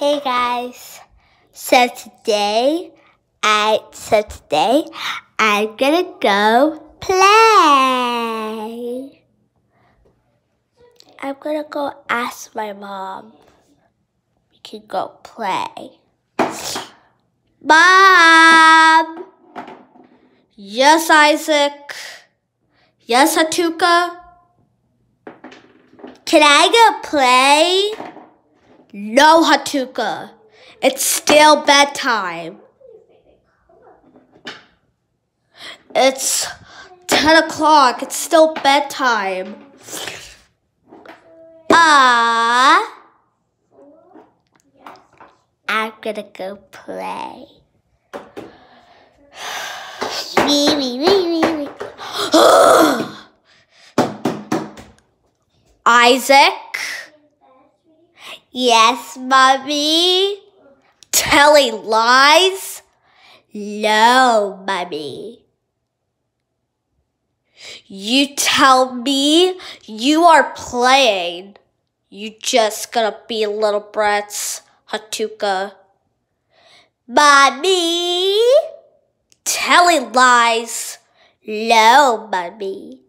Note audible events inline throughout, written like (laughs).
Hey guys. So today, I so today I'm gonna go play. I'm gonna go ask my mom. We can go play. Mom. Yes, Isaac. Yes, Hatuka. Can I go play? No, Hatuka. It's still bedtime. It's 10 o'clock. It's still bedtime. Ah. I'm gonna go play. (gasps) Isaac, Yes, mommy. telling lies? No, mommy. You tell me you are playing. You just gonna be little brats, Hatuka. Mommy. Telling lies. No, mommy.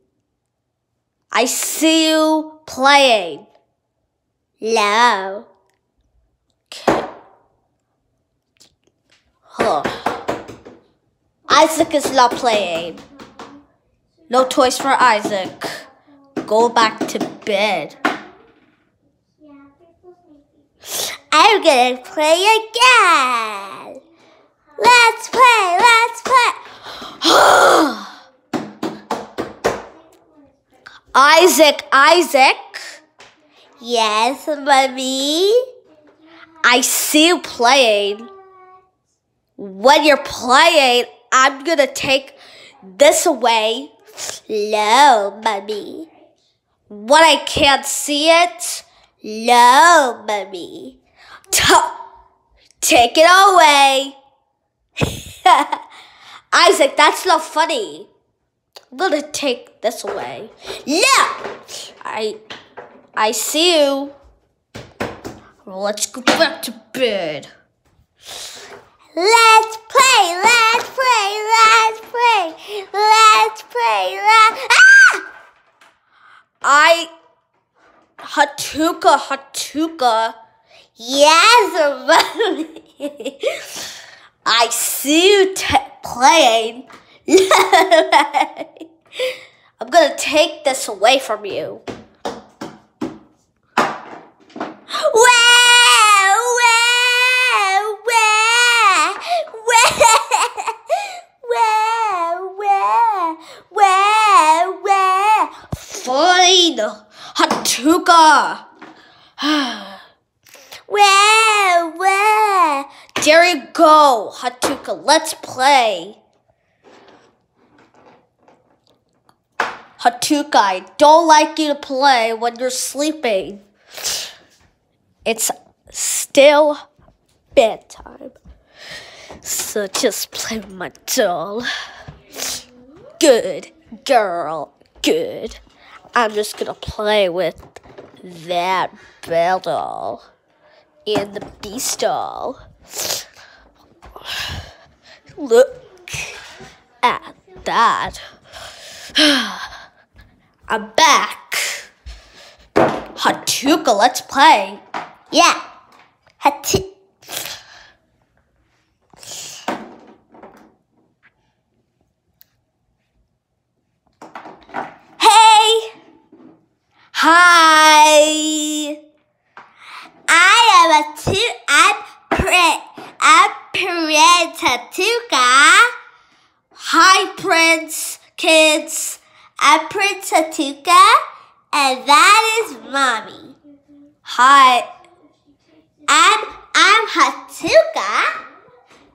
I see you playing. No. Okay. Huh. Isaac is not playing. No toys for Isaac. Go back to bed. I'm gonna play again. Let's play, let's play. (gasps) Isaac, Isaac, Yes, mommy. I see you playing. When you're playing, I'm gonna take this away. No, mommy. When I can't see it, No, mommy. Ta- take it away. (laughs) Isaac, that's not funny. I'm gonna take this away. No. I I see you. Let's go back to bed. Let's play, let's play, let's play, let's play, let's. Ah! I Hatuka Hatuka. Yes. (laughs) I see you playing. (laughs) I'm gonna take this away from you. Fine, Hatuka. Wow, where? There you go, Hatuka. Let's play. Hatuka, I don't like you to play when you're sleeping. It's still bedtime. So just play with my doll. Good girl, good. I'm just gonna play with that Belle doll and the beast doll. Look at that. (sighs) I'm back. Hatuka, let's play. Yeah. Hati. Hey, Hi. I am a two. I'm print. I'm Prince Hatuka. Hi, Prince, kids. I'm Prince Hatuka, and that is mommy. Hi. And I'm Hatuka,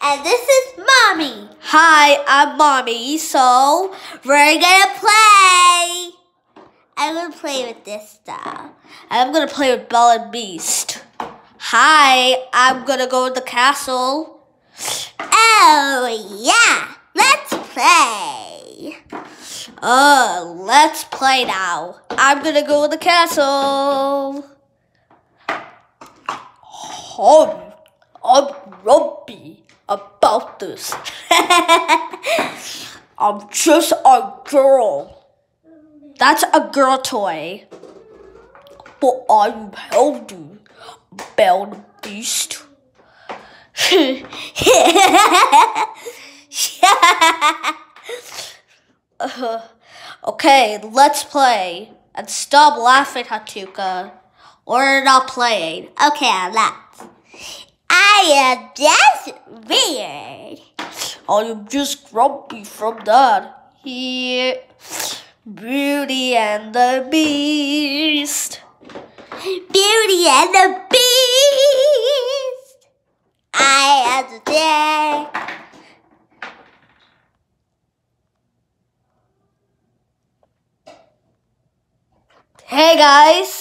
and this is mommy. Hi, I'm mommy. So We're gonna play. I'm gonna play with this doll. I'm gonna play with Belle and Beast. Hi, I'm gonna go to the castle. Oh yeah, let's play. Uh, let's play now. I'm gonna go to the castle. Home. I'm grumpy about this. (laughs) I'm just a girl. That's a girl toy. But I'm healthy, Belle Beast. (laughs) Okay, let's play. And stop laughing, Hatuka. We're not playing. Okay, let's. I am just weird. I am just grumpy from that. Here, Beauty and the Beast. Beauty and the Beast. Hey guys.